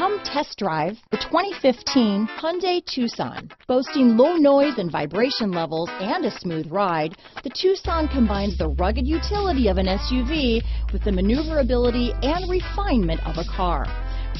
Come test drive the 2015 Hyundai Tucson. Boasting low noise and vibration levels and a smooth ride, the Tucson combines the rugged utility of an SUV with the maneuverability and refinement of a car.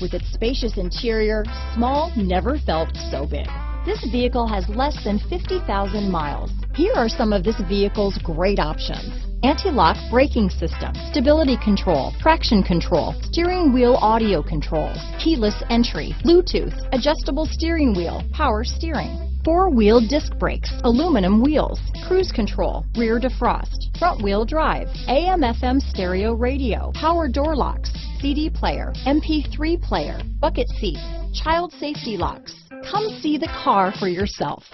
With its spacious interior, small never felt so big. This vehicle has less than 50,000 miles. Here are some of this vehicle's great options. Anti-lock braking system, stability control, traction control, steering wheel audio control, keyless entry, Bluetooth, adjustable steering wheel, power steering, four-wheel disc brakes, aluminum wheels, cruise control, rear defrost, front wheel drive, AM FM stereo radio, power door locks, CD player, MP3 player, bucket seats, child safety locks. Come see the car for yourself.